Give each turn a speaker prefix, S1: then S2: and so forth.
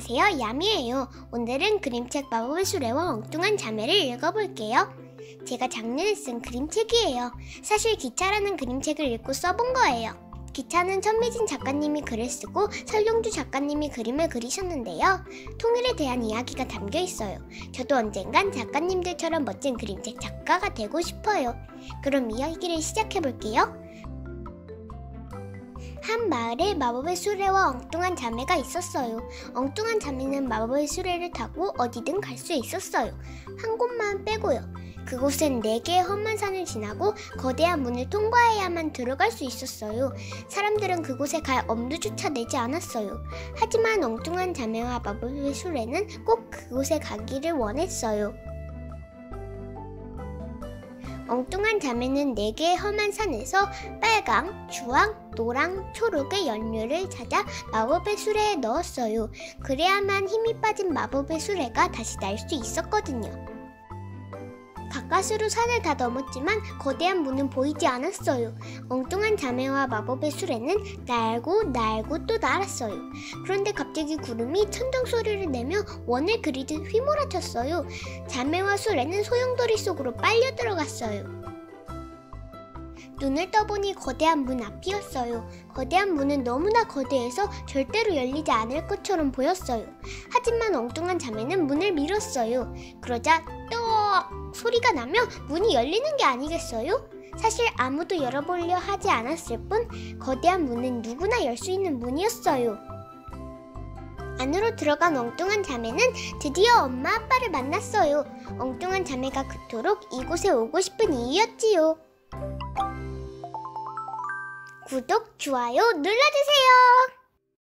S1: 안녕하세요. 야미예요. 오늘은 그림책 마법의 수레와 엉뚱한 자매를 읽어볼게요. 제가 작년에 쓴 그림책이에요. 사실 기차라는 그림책을 읽고 써본 거예요. 기차는 천미진 작가님이 글을 쓰고 설용주 작가님이 그림을 그리셨는데요. 통일에 대한 이야기가 담겨 있어요. 저도 언젠간 작가님들처럼 멋진 그림책 작가가 되고 싶어요. 그럼 이야기를 시작해 볼게요. 한 마을에 마법의 수레와 엉뚱한 자매가 있었어요. 엉뚱한 자매는 마법의 수레를 타고 어디든 갈 수 있었어요. 한 곳만 빼고요. 그곳엔 네 개의 험한 산을 지나고 거대한 문을 통과해야만 들어갈 수 있었어요. 사람들은 그곳에 갈 엄두조차 내지 않았어요. 하지만 엉뚱한 자매와 마법의 수레는 꼭 그곳에 가기를 원했어요. 엉뚱한 자매는 네 개의 험한 산에서 빨강, 주황, 노랑, 초록의 연료를 찾아 마법의 수레에 넣었어요. 그래야만 힘이 빠진 마법의 수레가 다시 날 수 있었거든요. 가까스로 산을 다 넘었지만 거대한 문은 보이지 않았어요. 엉뚱한 자매와 마법의 수레는 날고 날고 또 날았어요. 그런데 갑자기 구름이 천둥 소리를 내며 원을 그리듯 휘몰아쳤어요. 자매와 수레는 소용돌이 속으로 빨려 들어갔어요. 눈을 떠보니 거대한 문 앞이었어요. 거대한 문은 너무나 거대해서 절대로 열리지 않을 것처럼 보였어요. 하지만 엉뚱한 자매는 문을 밀었어요. 그러자 떡 소리가 나며 문이 열리는 게 아니겠어요? 사실 아무도 열어보려 하지 않았을 뿐 거대한 문은 누구나 열 수 있는 문이었어요. 안으로 들어간 엉뚱한 자매는 드디어 엄마 아빠를 만났어요. 엉뚱한 자매가 그토록 이곳에 오고 싶은 이유였지요. 구독, 좋아요 눌러주세요.